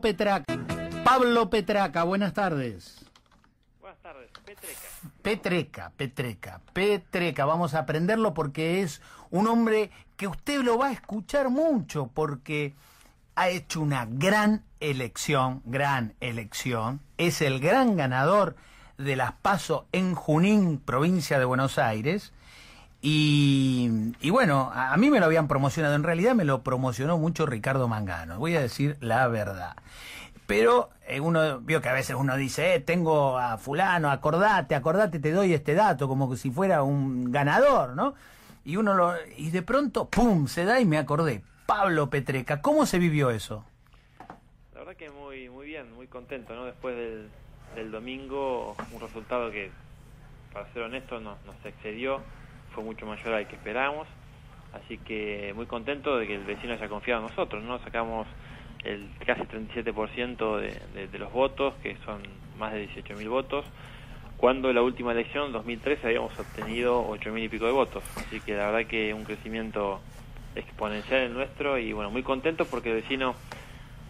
Petraca. Pablo Petraca, buenas tardes. Buenas tardes, Petreca. Petreca, Petreca, Petreca. Vamos a aprenderlo porque es un hombre que usted lo va a escuchar mucho porque ha hecho una gran elección, gran elección. Es el gran ganador de las PASO en Junín, provincia de Buenos Aires. Y, y bueno, a, mí me lo habían promocionado. En realidad me lo promocionó mucho Ricardo Mangano. Voy a decir la verdad. Pero eh, uno vio que a veces uno dice, eh, tengo a fulano, acordate, acordate, te doy este dato, como que si fuera un ganador, ¿no? Y uno lo, y de pronto, ¡pum! se da y me acordé. Pablo Petreca, ¿cómo se vivió eso? La verdad que muy muy bien, muy contento, ¿no? Después del, del domingo, un resultado que, para ser honesto, nos, nos excedió, fue mucho mayor al que esperábamos, así que muy contento de que el vecino haya confiado en nosotros, ¿no? Sacamos el casi 37% de, los votos, que son más de 18.000 votos, cuando en la última elección, 2013, habíamos obtenido 8.000 y pico de votos. Así que la verdad que un crecimiento exponencial el nuestro y bueno, muy contento porque el vecino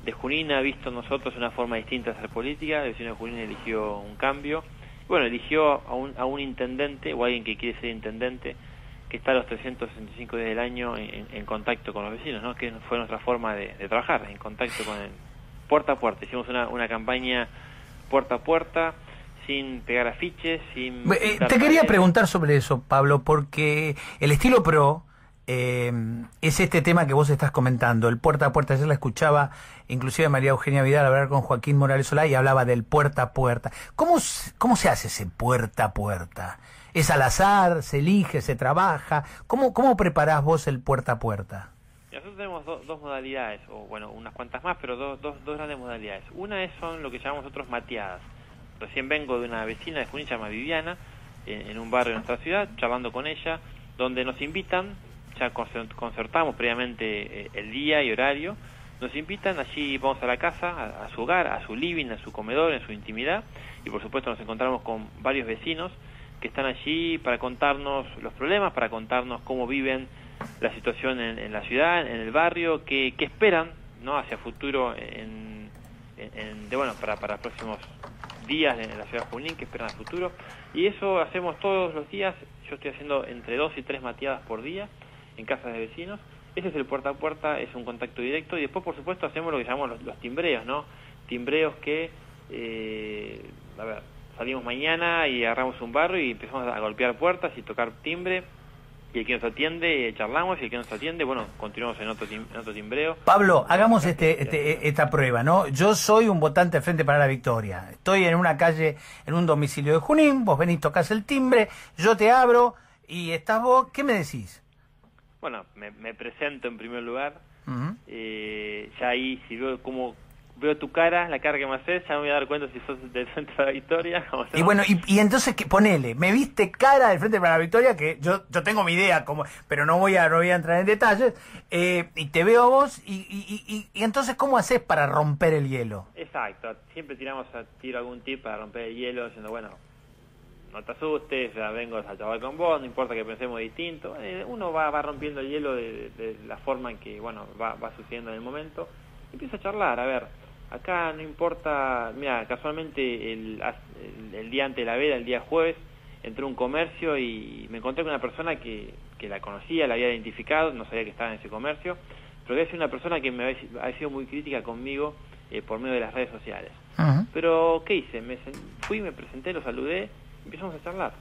de Junín ha visto en nosotros una forma distinta de hacer política, el vecino de Junín eligió un cambio, bueno, eligió a un, a un intendente o alguien que quiere ser intendente, que está los 365 días del año en, en contacto con los vecinos, ¿no? que fue nuestra forma de, de, trabajar, en contacto con el puerta a puerta. Hicimos una, una campaña puerta a puerta, sin pegar afiches, sin... Eh, te quería preguntar sobre eso, Pablo, porque el estilo pro eh, es este tema que vos estás comentando, el puerta a puerta. Ayer la escuchaba inclusive María Eugenia Vidal hablar con Joaquín Morales Solá y hablaba del puerta a puerta. ¿Cómo, cómo se hace ese puerta a puerta? ¿Es al azar? ¿Se elige? ¿Se trabaja? ¿Cómo, cómo preparás vos el puerta a puerta? Nosotros tenemos do, dos modalidades, o bueno, unas cuantas más, pero dos, dos, dos grandes modalidades. Una es, son lo que llamamos nosotros mateadas. Recién vengo de una vecina de Junín, se llama Viviana, en, en un barrio de nuestra ciudad, charlando con ella, donde nos invitan, ya concertamos previamente eh, el día y horario, nos invitan, allí vamos a la casa, a, su hogar, a su living, a su comedor, en su intimidad, y por supuesto nos encontramos con varios vecinos que están allí para contarnos los problemas, para contarnos cómo viven la situación en, la ciudad, en el barrio, qué, esperan no hacia futuro en, en, de bueno para para próximos días en la ciudad de Junín, que esperan al futuro. Y eso hacemos todos los días. Yo estoy haciendo entre dos y tres mateadas por día en casas de vecinos. Ese es el puerta a puerta, es un contacto directo. Y después, por supuesto, hacemos lo que llamamos los, los timbreos, ¿no? Timbreos que, eh, a ver, salimos mañana y agarramos un barrio y empezamos a golpear puertas y tocar timbre y el que nos atiende charlamos y el que nos atiende, bueno, continuamos en otro, tim en otro timbreo. Pablo, hagamos este, este, esta prueba, ¿no? Yo soy un votante de Frente para la Victoria. Estoy en una calle, en un domicilio de Junín, vos venís, tocas el timbre, yo te abro y estás vos, ¿qué me decís? Bueno, me, me presento en primer lugar. Uh -huh. eh, ya ahí, si veo cómo veo tu cara, la cara que me haces, ya me voy a dar cuenta si sos del Frente para la Victoria. Y bueno, y, y entonces, que ponele, me viste cara del Frente para la Victoria, que yo yo tengo mi idea, como pero no voy a no voy a entrar en detalles, eh, y te veo a vos, y, y, y, y, entonces, ¿cómo haces para romper el hielo? Exacto, siempre tiramos a tiro algún tip para romper el hielo, diciendo, bueno, no te asustes, ya vengo a chaval con vos, no importa que pensemos distinto. Eh, uno va, va rompiendo el hielo de, de, de, la forma en que, bueno, va, va sucediendo en el momento, y empieza a charlar, a ver Acá no importa, mira, casualmente el, el, el, día antes de la veda, el día jueves, entré a un comercio y me encontré con una persona que, que la conocía, la había identificado, no sabía que estaba en ese comercio, pero es una persona que me había sido muy crítica conmigo eh, por medio de las redes sociales. Uh -huh. Pero, ¿qué hice? Me fui, me presenté, lo saludé, empezamos a charlar.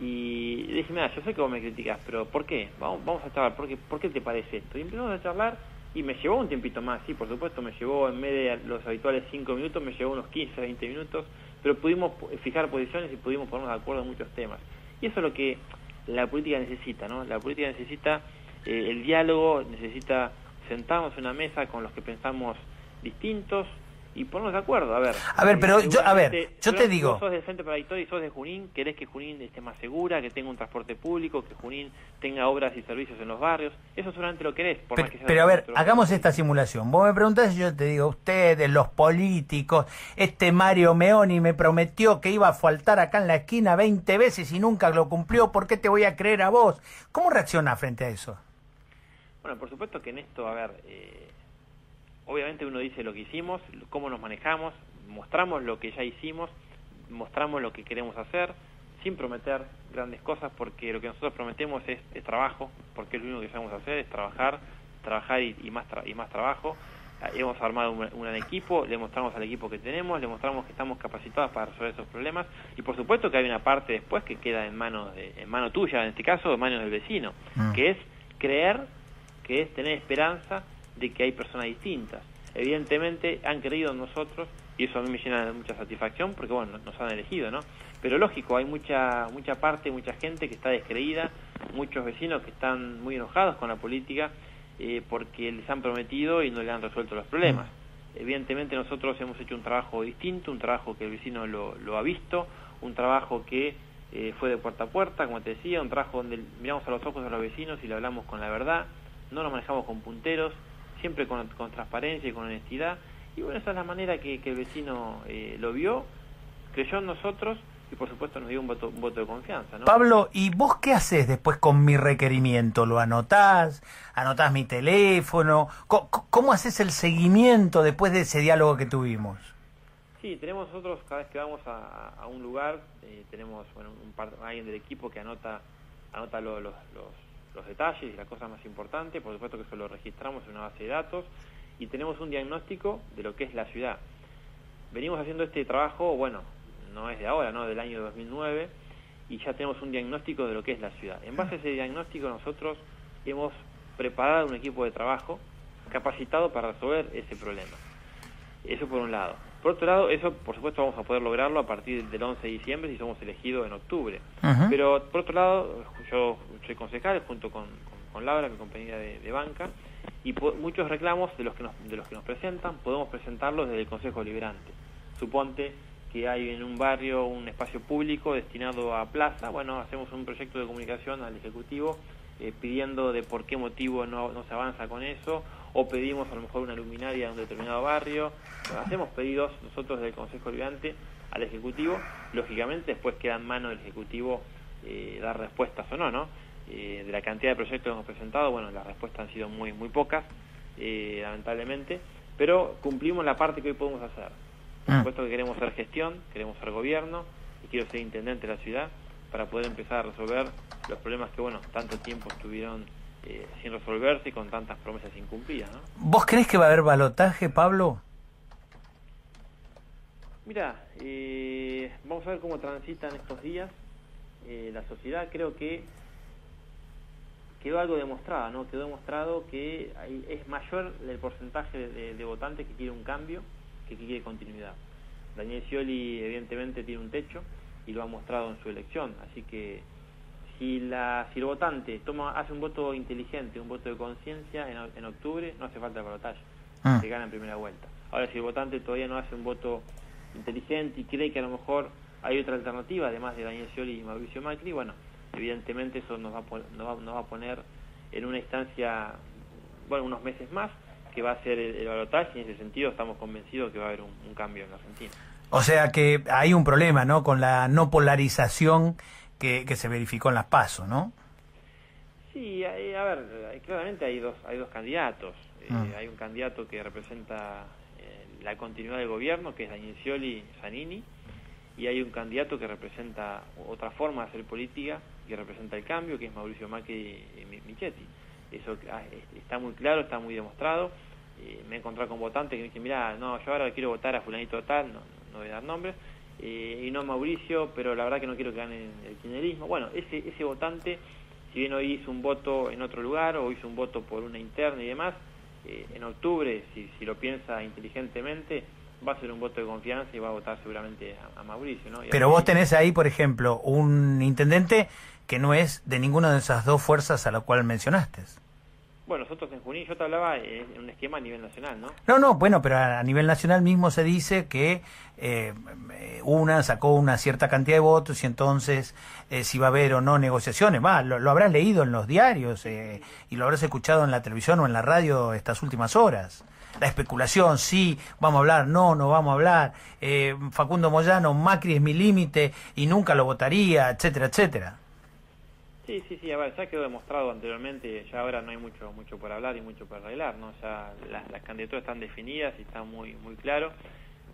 Y le dije, mira, yo sé que vos me criticas, pero ¿por qué? Vamos, vamos a charlar, ¿por qué, ¿por qué te parece esto? Y empezamos a charlar y me llevó un tiempito más, sí, por supuesto, me llevó en vez de los habituales 5 minutos, me llevó unos 15, 20 minutos, pero pudimos fijar posiciones y pudimos ponernos de acuerdo en muchos temas. Y eso es lo que la política necesita, ¿no? La política necesita eh, el diálogo, necesita sentarnos en una mesa con los que pensamos distintos, y ponernos de acuerdo, a ver. A ver, pero yo, a ver, yo te digo. Vos sos del para la Victoria y sos de Junín, querés que Junín esté más segura, que tenga un transporte público, que Junín tenga obras y servicios en los barrios. Eso solamente lo querés. Por pero, más que sea pero a ver, hagamos esta simulación. Vos me preguntás y yo te digo, ustedes, los políticos, este Mario Meoni me prometió que iba a faltar acá en la esquina 20 veces y nunca lo cumplió, ¿por qué te voy a creer a vos? ¿Cómo reacciona frente a eso? Bueno, por supuesto que en esto, a ver, eh, obviamente uno dice lo que hicimos, cómo nos manejamos, mostramos lo que ya hicimos, mostramos lo que queremos hacer, sin prometer grandes cosas, porque lo que nosotros prometemos es, trabajo, porque es lo único que sabemos hacer, es trabajar, trabajar y, más, y más trabajo. Hemos armado un, equipo, le mostramos al equipo que tenemos, le mostramos que estamos capacitados para resolver esos problemas y por supuesto que hay una parte después que queda en manos de, en mano tuya, en este caso en manos del vecino, mm. que es creer, que es tener esperanza de que hay personas distintas. Evidentemente han creído en nosotros y eso a mí me llena de mucha satisfacción porque bueno, nos han elegido, ¿no? Pero lógico, hay mucha mucha parte, mucha gente que está descreída, muchos vecinos que están muy enojados con la política eh, porque les han prometido y no le han resuelto los problemas. Evidentemente nosotros hemos hecho un trabajo distinto, un trabajo que el vecino lo, ha visto, un trabajo que eh, fue de puerta a puerta, como te decía, un trabajo donde miramos a los ojos a los vecinos y le hablamos con la verdad, no nos manejamos con punteros, siempre con, con transparencia y con honestidad. Y bueno, esa es la manera que, el vecino eh, lo vio, creyó en nosotros y por supuesto nos dio un voto, un voto de confianza. ¿no? Pablo, ¿y vos qué haces después con mi requerimiento? ¿Lo anotás? ¿Anotás mi teléfono? ¿Cómo, haces el seguimiento después de ese diálogo que tuvimos? Sí, tenemos nosotros, cada vez que vamos a, un lugar, eh, tenemos bueno, un par, alguien del equipo que anota, anota los, los, los detalles y las cosas más importantes, por supuesto que eso lo registramos en una base de datos y tenemos un diagnóstico de lo que es la ciudad. Venimos haciendo este trabajo, bueno, no es de ahora, no del año 2009, y ya tenemos un diagnóstico de lo que es la ciudad. En base a ese diagnóstico nosotros hemos preparado un equipo de trabajo capacitado para resolver ese problema. Eso por un lado. Por otro lado, eso por supuesto vamos a poder lograrlo a partir del 11 de diciembre si somos elegidos en octubre. Pero por otro lado, yo soy concejal junto con, con, Laura, mi compañera de, banca, y muchos reclamos de los, que nos, de los que nos presentan podemos presentarlos desde el Consejo Liberante. Suponte que hay en un barrio un espacio público destinado a plaza, bueno, hacemos un proyecto de comunicación al Ejecutivo eh, pidiendo de por qué motivo no, no se avanza con eso, o pedimos a lo mejor una luminaria en un determinado barrio. hacemos pedidos nosotros del Consejo Liberante al Ejecutivo. Lógicamente, después queda en mano del Ejecutivo eh, dar respuestas o no, ¿no? Eh, de la cantidad de proyectos que hemos presentado, bueno, las respuestas han sido muy, muy pocas, eh, lamentablemente, pero cumplimos la parte que hoy podemos hacer. Por ah. supuesto que queremos hacer gestión, queremos ser gobierno y quiero ser intendente de la ciudad para poder empezar a resolver los problemas que, bueno, tanto tiempo estuvieron eh, sin resolverse y con tantas promesas incumplidas. ¿no? ¿Vos crees que va a haber balotaje, Pablo? Mira, eh, vamos a ver cómo transitan estos días eh, la sociedad. Creo que quedó algo demostrado, ¿no? Quedó demostrado que hay, es mayor el porcentaje de, votantes que quiere un cambio que quiere continuidad. Daniel Scioli evidentemente tiene un techo y lo ha mostrado en su elección, así que si, la, si el votante toma, hace un voto inteligente, un voto de conciencia en, en, octubre, no hace falta balotaje, ah. se gana en primera vuelta. Ahora, si el votante todavía no hace un voto inteligente y cree que a lo mejor hay otra alternativa, además de Daniel Scioli y Mauricio Macri, bueno, evidentemente eso nos va, nos va, a poner en una instancia, bueno, unos meses más, que va a ser el, balotaje y en ese sentido estamos convencidos que va a haber un, cambio en Argentina. O sea que hay un problema, ¿no? Con la no polarización que, se verificó en las PASO, ¿no? Sí, a ver, claramente hay dos, hay dos candidatos. Eh, ah. hay un candidato que representa eh, la continuidad del gobierno, que es Daniel Zanini, y hay un candidato que representa otra forma de hacer política, que representa el cambio, que es Mauricio Macri y Michetti. Eso ah, está muy claro, está muy demostrado. Eh, me he encontrado con votantes que me dicen, mira, no, yo ahora quiero votar a fulanito tal, no, no voy a dar nombres, eh, y no Mauricio, pero la verdad que no quiero que gane el kirchnerismo. Bueno, ese, ese votante, si bien hoy hizo un voto en otro lugar o hizo un voto por una interna y demás, eh, en octubre, si, si lo piensa inteligentemente, va a ser un voto de confianza y va a votar seguramente a, Mauricio. ¿no? Pero vos tenés ahí, por ejemplo, un intendente que no es de ninguna de esas dos fuerzas a la cual mencionaste. Bueno, nosotros en Junín, yo te hablaba en un esquema a nivel nacional, ¿no? No, no, bueno, pero a nivel nacional mismo se dice que eh, una sacó una cierta cantidad de votos y entonces eh, si va a haber o no negociaciones, va, lo, habrás leído en los diarios eh, y lo habrás escuchado en la televisión o en la radio estas últimas horas. La especulación, sí, vamos a hablar, no, no vamos a hablar. Facundo Moyano, Macri es mi límite y nunca lo votaría, etcétera, etcétera. Sí, sí, sí, a ver, ya quedó demostrado anteriormente, ya ahora no hay mucho mucho por hablar y mucho por arreglar, ¿no? Ya las, las candidaturas están definidas y está muy muy claro.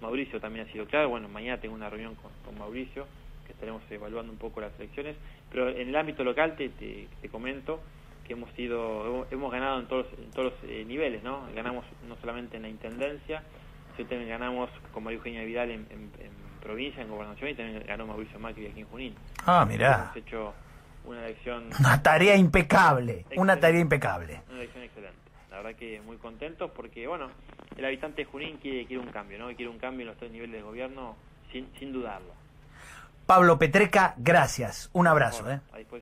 Mauricio también ha sido claro, bueno, mañana tengo una reunión con, con Mauricio, que estaremos evaluando un poco las elecciones, pero en el ámbito local te, te, te comento que hemos sido hemos, hemos ganado en todos en todos los eh, niveles, ¿no? Ganamos no solamente en la intendencia, sino también ganamos con María Eugenia Vidal en, en, en provincia, en gobernación y también ganó Mauricio Macri aquí en Junín. Ah, mirá. Hemos hecho una elección Una tarea impecable, una tarea impecable. Una elección excelente. La verdad que muy contentos porque, bueno, el habitante de Junín quiere, quiere un cambio, ¿no? Quiere un cambio en los tres niveles de gobierno sin, sin dudarlo. Pablo Petreca, gracias. Un abrazo. Bueno, ¿eh?